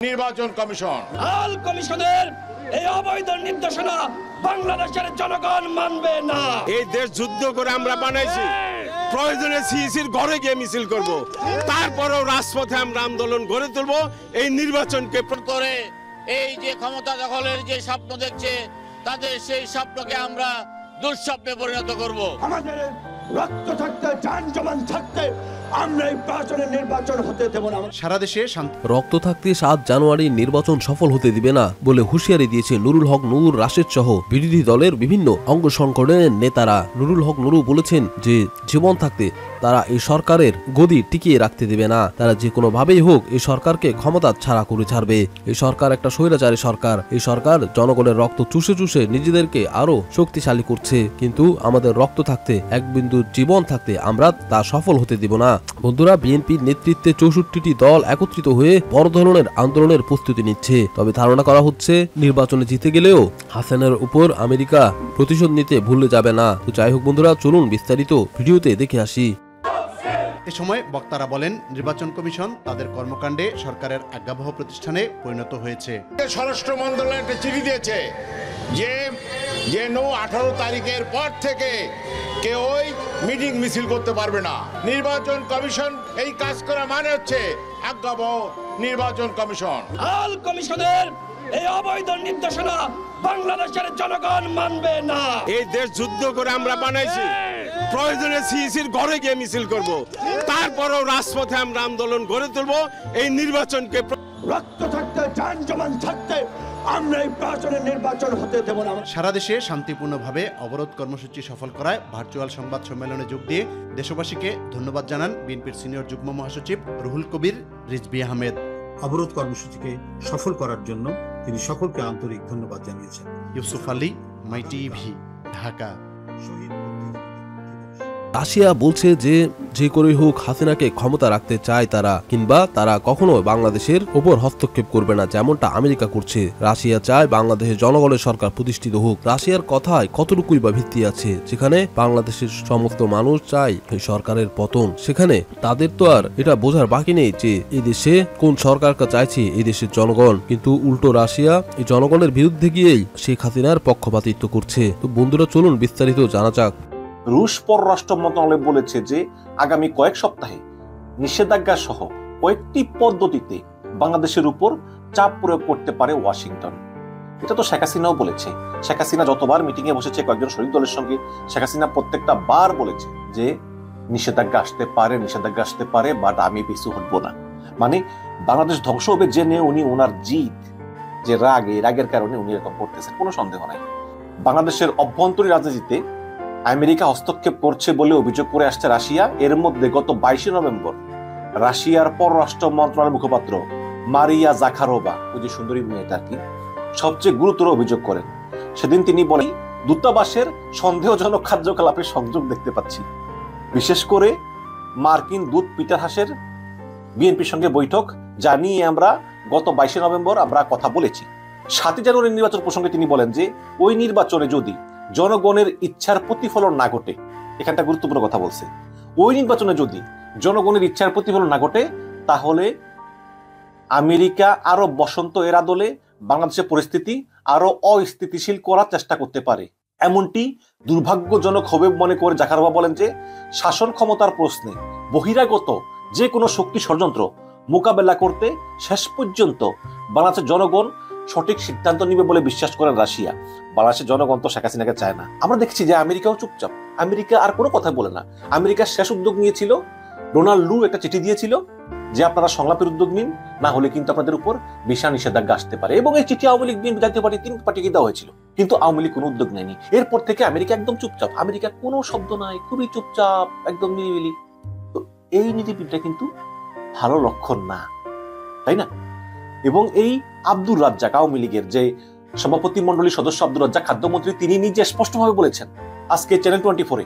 নির্বাচন কমিশন। হাল কমিশনের এই অবৈধ নির্দেশনা বাংলাদেশের জনগণ মানবে না। এই দেশ যুদ্ধ করে আমরা বানাইছি। প্রয়োজনে সিইসির ঘরে গিয়ে মিছিল করব। তারপরেও রাজপথে আমরা আন্দোলন গড়ে তুলব। এই নির্বাচনকে করে এই যে ক্ষমতা দখলের যে স্বপ্ন দেখছে তাদের সেই স্বপ্নকে আমরা দুঃস্বপ্নে পরিণত করব। আমাদের রক্ত থাকতে যান জমান থাকতে আমরা এই প্রাচনের নির্বাচন হতে দেব না। সারা দেশে শান্তি। রক্ত থাকতে সাত জানুয়ারি নির্বাচন সফল হতে দিবে না বলে হুঁশিয়ারি দিয়েছে নুরুল হক নুর রাশেদ সহ বিরোধী দলের বিভিন্ন অঙ্গ সংগঠনের নেতারা। নুরুল হক নুরু বলেছেন যে জীবন থাকতে তারা এই সরকারের গদি টিকিয়ে রাখতে দেবে না। তারা যে কোনো ভাবেই হোক এই সরকারকে ক্ষমতা ছাড়া করে ছাড়বে। এই সরকার একটা স্বৈরাচারী সরকার। এই সরকার জনগণের রক্ত চুষে চুষে নিজেদেরকে আরও শক্তিশালী করছে। কিন্তু আমাদের রক্ত থাকতে এক বিন্দু জীবন থাকতে আমরা তা সফল হতে দিব না। বন্ধুরা বিএনপির নেতৃত্বে চৌষট্টিটি দল একত্রিত হয়ে বড় ধরনের আন্দোলনের প্রস্তুতি নিচ্ছে। তবে ধারণা করা হচ্ছে নির্বাচনে জিতে গেলেও হাসানের উপর আমেরিকা প্রতিশোধ নিতে ভুলে যাবে না। তো যাই হোক বন্ধুরা চলুন বিস্তারিত ভিডিওতে দেখে আসি। এ সময় বক্তারা বলেন নির্বাচন কমিশন তাদের কর্মকাণ্ডে সরকারের আজ্ঞাবহ প্রতিষ্ঠানে পরিণত হয়েছে। স্বরাষ্ট্র মন্ত্রণালয় একটা চিঠি দিয়েছে যে যে নৌ আঠারো তারিখের পর থেকে কেউই মিটিং মিছিল করতে পারবে না। নির্বাচন কমিশন এই কাজ করা মানে হচ্ছে আজ্ঞাবহ নির্বাচন কমিশন। হাল কমিশনের এই অবৈধ নির্দেশনা বাংলাদেশের জনগণ মানবে না। এই দেশ যুদ্ধ করে আমরা বানাইছি। প্রয়োজনে সিইসির ঘরে গিয়ে মিছিল করব। তারপরও রাজপথে আমরা আন্দোলন গড়ে তুলব। এই নির্বাচনকে রক্ত থাকতে যান জমান থাকতে আমরা এই প্রাচনের নির্বাচন হতে দেব না। সারা দেশে শান্তিপূর্ণভাবে অবরোধ কর্মসূচি সফল করায় ভার্চুয়াল সংবাদ সম্মেলনে যোগ দিয়ে দেশবাসীকে ধন্যবাদ জানান বিএনপির সিনিয়র যুগ্ম মহাসচিব রুহুল কবির রিজবি আহমেদ। অবরোধ কর্মসূচিকে সফল করার জন্য তিনি সকলকে আন্তরিক ধন্যবাদ জানিয়েছেন। Yusuf Ali my TV Dhaka. Shahid Russia বলছে যে যে করে হোক হাসিনাকে ক্ষমতা রাখতে চায় তারা, কিংবা তারা কখনো বাংলাদেশের ওপর হস্তক্ষেপ করবে না, যেমনটা আমেরিকা করছে। রাশিয়া চায় বাংলাদেশের জনগণের সরকার প্রতিষ্ঠিত হোক। রাশিয়ার কথায় কতটুকুই বা ভিত্তি আছে? যেখানে বাংলাদেশের সমস্ত মানুষ চায় এই সরকারের পতন। সেখানে তাদের তো আর এটা বোঝার বাকি নেই যে, এই দেশে কোন সরকারকে চাইছে এই দেশের জনগণ। কিন্তু উল্টো রাশিয়া এই জনগণের বিরুদ্ধে গিয়েই শেখ হাসিনার পক্ষপাতিত্ব করছে। তো বন্ধুরা, চলুন বিস্তারিত জানা যাক। রুশ পররাষ্ট্র মন্ত্রণালয় বলেছে যে আগামী কয়েক সপ্তাহে নিষেধাজ্ঞা সহ কয়েকটি পদ্ধতিতে বাংলাদেশের উপর চাপ প্রয়োগ করতে পারে ওয়াশিংটন। এটা তো শেখ হাসিনাও বলেছে। শেখ হাসিনা যতবার মিটিং এ বসেছে, কয়েকজন শরিক দলের সঙ্গে শেখ হাসিনা প্রত্যেকটা বার বলেছে যে নিষেধাজ্ঞা আসতে পারে, নিষেধাজ্ঞা আসতে পারে বাট আমি পিছু হটবো না। মানে বাংলাদেশ ধ্বংস হবে জেনে উনি ওনার জিত যে রাগ, এই রাগের কারণে উনি এরকম করতেছেন, কোনো সন্দেহ নাই। বাংলাদেশের অভ্যন্তরীণ রাজনীতিতে আমেরিকা হস্তক্ষেপ করছে বলে অভিযোগ করে আসছে রাশিয়া। এর মধ্যে গত বাইশে নভেম্বর রাশিয়ার পররাষ্ট্র মন্ত্রণালয়ের মুখপাত্র মারিয়া জাখারোবা ওই যে সুন্দরী মেয়েটা কি, সবচেয়ে গুরুতর অভিযোগ করেন। সেদিন তিনি বলেন, দূতাবাসের সন্দেহজনক কার্যকলাপের সংযোগ দেখতে পাচ্ছি। বিশেষ করে মার্কিন দূত পিটার হাসের বিএনপির সঙ্গে বৈঠক, যা নিয়ে আমরা গত বাইশে নভেম্বর আমরা কথা বলেছি। সাতই জানুয়ারি নির্বাচন প্রসঙ্গে তিনি বলেন যে, ওই নির্বাচনে যদি জনগণের ইচ্ছার প্রতিফলন না ঘটে। এখানটা গুরুত্বপূর্ণ কথা বলছে। ওই নির্বাচনে যদি জনগণের ইচ্ছার প্রতিফলন না ঘটে, তাহলে আমেরিকা আরও বসন্ত এর আদলে বাংলাদেশের পরিস্থিতি আরও অস্থিতিশীল করার চেষ্টা করতে পারে। এমনটি দুর্ভাগ্যজনক হবে মনে করে জাকারবা বলেন যে, শাসন ক্ষমতার প্রশ্নে বহিরাগত যে কোনো শক্তি ষড়যন্ত্র মোকাবেলা করতে শেষ পর্যন্ত বাংলাদেশের জনগণ সঠিক সিদ্ধান্ত নিবে বলে বিশ্বাস করেন রাশিয়া। বাংলাদেশের জনগণ তো শেখ হাসিনাকে চায় না। আমরা দেখছি যে আমেরিকাও চুপচাপ। আমেরিকা আর কোনো কথা বলে না। আমেরিকা শেষ উদ্যোগ নিয়েছিল, ডোনাল্ড লু একটা চিঠি দিয়েছিল যে আপনারা সংলাপের উদ্যোগ নিন, না হলে কিন্তু আপনাদের উপর বিশা নিষেধাজ্ঞা আসতে পারে। এবং এই চিঠি আওয়ামী লীগ, বিএনপি জাতীয় পার্টি তিন পার্টিকে দেওয়া হয়েছিল। কিন্তু আওয়ামী লীগ কোনো উদ্যোগ নেয়নি। এরপর থেকে আমেরিকা একদম চুপচাপ। আমেরিকা কোনো শব্দ নাই, খুবই চুপচাপ, একদম নিরিবিলি। তো এই নীতিবিদটা কিন্তু ভালো লক্ষণ না, তাই না? এবং এই আব্দুর রাজ্জাক আওয়ামী লীগের যে সভাপতি মন্ডলীর সদস্য আব্দুর রাজ্জাক খাদ্যমন্ত্রী, তিনি নিজে স্পষ্টভাবে বলেছেন আজকে চ্যানেল টোয়েন্টি ফোরে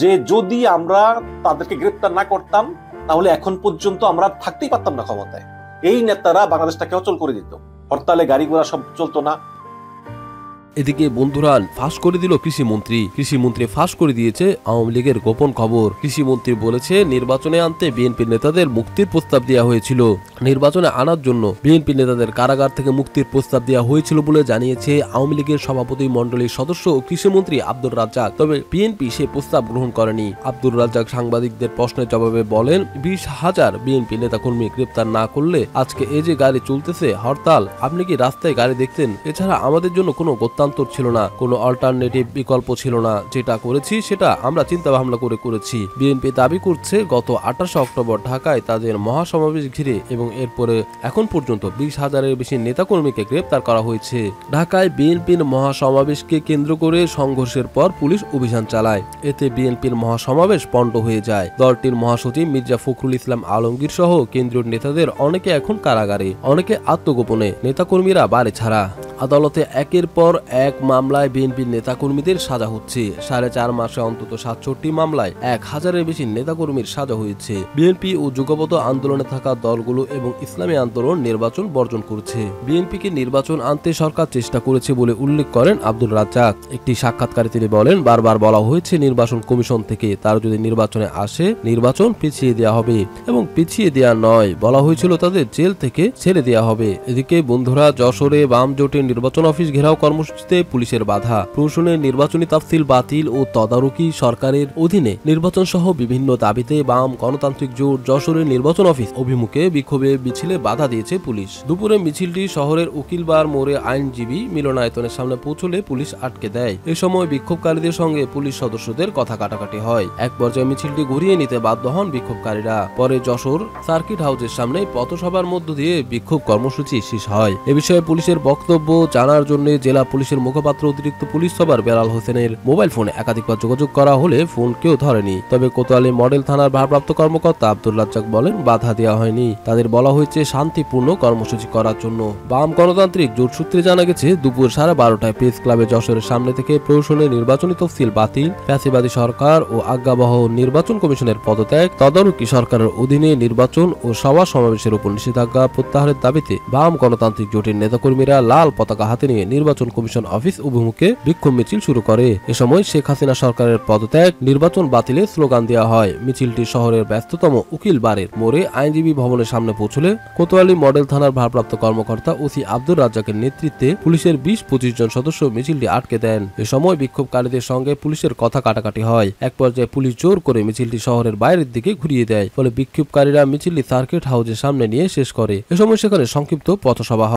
যে যদি আমরা তাদেরকে গ্রেপ্তার না করতাম, তাহলে এখন পর্যন্ত আমরা থাকতেই পারতাম না ক্ষমতায়। এই নেতারা বাংলাদেশটাকে অচল করে দিত। হরতালে গাড়ি ঘোড়া সব চলতো না। এদিকে বন্ধুরা, ফাঁস করে দিল কৃষিমন্ত্রী। কৃষিমন্ত্রী ফাঁস করে দিয়েছে আওয়ামী লীগের গোপন খবর। কৃষিমন্ত্রী বলেছে, নির্বাচনে আনতে বিএনপি নেতাদের মুক্তির প্রস্তাব দেওয়া হয়েছিল। নির্বাচনে আনার জন্য বিএনপি নেতাদের কারাগার থেকে মুক্তির প্রস্তাব দেওয়া হয়েছিল বলে জানিয়েছে আওয়ামী লীগের সভাপতি মণ্ডলীর সদস্য ও কৃষিমন্ত্রী আব্দুর রাজ্জাক। তবে বিএনপি সে প্রস্তাব গ্রহণ করেনি। আব্দুর রাজ্জাক সাংবাদিকদের প্রশ্নের জবাবে বলেন, বিশ হাজার বিএনপি নেতাকর্মী গ্রেপ্তার না করলে আজকে এই যে গাড়ি চলতেছে, হরতাল, আপনি কি রাস্তায় গাড়ি দেখতেন? এছাড়া আমাদের জন্য কোনো গত্যান্তর ছিল না, কোনো অল্টারনেটিভ বিকল্প ছিল না। যেটা করেছি সেটা আমরা চিন্তা ভাবনা করে করেছি। বিএনপি দাবি করছে, গত আঠাশে অক্টোবর ঢাকায় তাদের মহাসমাবেশ ঘিরে এবং এরপরে এখন পর্যন্ত বিশ হাজারের বেশি নেতাকর্মীকে গ্রেপ্তার করা হয়েছে। ঢাকায় বিএনপির মহাসমাবেশকে কেন্দ্র করে সংঘর্ষের পর পুলিশ অভিযান চালায়। এতে বিএনপির মহাসমাবেশ পণ্ড হয়ে যায়। দলটির মহাসচিব মির্জা ফখরুল ইসলাম আলমগীর সহ কেন্দ্রীয় নেতাদের অনেকে এখন কারাগারে, অনেকে আত্মগোপনে, নেতাকর্মীরা বাড়ি ছাড়া। আদালতে একের পর এক মামলায় বিএনপির নেতাকর্মীদের সাজা হচ্ছে। সাড়ে চার মাসে অন্তত সাতষট্টি মামলায় এক হাজারের বেশি নেতাকর্মীর সাজা হয়েছে। বিএনপি ও যুগপত আন্দোলনে থাকা দলগুলো এবং ইসলামী আন্দোলন নির্বাচন বর্জন করছে। বিএনপিকে নির্বাচন আনতে সরকার চেষ্টা করেছে বলে উল্লেখ করেন আব্দুল রাজ্জাক। একটি সাক্ষাৎকারে তিনি বলেন, বারবার বলা হয়েছে নির্বাচন কমিশন থেকে তার যদি নির্বাচনে আসে, নির্বাচন পিছিয়ে দেওয়া হবে এবং পিছিয়ে দেওয়া নয়। বলা হয়েছিল তাদের জেল থেকে ছেড়ে দেওয়া হবে। এদিকে বন্ধুরা, যশোরে বাম জোটের নির্বাচন অফিস ঘেরাও কর্মসূচিতে পুলিশের বাধা। প্রশাসনের নির্বাচনী তাফসিল বাতিল ও তদারকি সরকারের অধীনে নির্বাচন সহ বিভিন্ন দাবিতে বাম গণতান্ত্রিক জোট যশোরের নির্বাচন অফিস অভিমুখে বিক্ষোভে মিছিলে বাধা দিয়েছে পুলিশ। দুপুরে মিছিলটি শহরের উকিলবার মোড়ে আইনজীবী মিলনায়তনের সামনে পৌঁছলে পুলিশ আটকে দেয়। এ সময় বিক্ষোভকারীদের সঙ্গে পুলিশ সদস্যদের কথা কাটাকাটি হয়। এক পর্যায়ে মিছিলটি ঘুরিয়ে নিতে বাধ্য হন বিক্ষোভকারীরা। পরে যশোর সার্কিট হাউসের সামনে পথসভার মধ্য দিয়ে বিক্ষোভ কর্মসূচি শেষ হয়। এ বিষয়ে পুলিশের বক্তব্য জানার জন্য জেলা পুলিশের মুখপাত্র অতিরিক্ত পুলিশ সভার বেলাল হোসেনের মোবাইল ফোনে একাধিকবার যোগাযোগ করা হলে ফোন কেউ ধরেনি। তবে কোতোয়ালি মডেল থানার ভারপ্রাপ্ত কর্মকর্তা আব্দুল রাজ্জাক বলেন, বাধা দেওয়া হয়নি। তাদের বলা হয়েছে, শান্তিপূর্ণ কর্মসূচি করার জন্য। বাম গণতান্ত্রিক জোট সূত্রে জানা গেছে, দুপুর সাড়ে বারোটায় প্রেস ক্লাবে যশোরের সামনে থেকে প্রশাসনের নির্বাচনী তফসিল বাতিল। ফ্যাসিবাদী সরকার ও আজ্ঞাবহ নির্বাচন কমিশনের পদত্যাগ, তদারকি সরকারের অধীনে নির্বাচন ও সভা সমাবেশের উপর নিষেধাজ্ঞা প্রত্যাহারের দাবিতে বাম গণতান্ত্রিক জোটের নেতাকর্মীরা লাল পতাকা হাতে নিয়ে নির্বাচন কমিশন অফিস অভিমুখে বিক্ষোভ মিছিল শুরু করে। এ সময় শেখ হাসিনা সরকারের পদত্যাগ, নির্বাচন বাতিলের স্লোগান দেওয়া হয়। মিছিলটি শহরের ব্যস্ততম উকিল বারের মোড়ে আইনজীবী ভবনের সামনে পৌঁছলে কোতোয়ালি মডেল থানার ভারপ্রাপ্ত কর্মকর্তা ওসি আব্দুর রাজ্জাকের নেতৃত্বে পুলিশের বিশ পঁচিশ জন সদস্য মিছিলটি আটকে দেন। এ সময় বিক্ষোভকারীদের সঙ্গে পুলিশের কথা কাটাকাটি হয়। এক পর্যায়ে পুলিশ জোর করে মিছিলটি শহরের বাইরের দিকে ঘুরিয়ে দেয়। ফলে বিক্ষোভকারীরা মিছিলটি সার্কিট হাউসের সামনে নিয়ে শেষ করে। এ সময় সেখানে সংক্ষিপ্ত পথসভা হয়।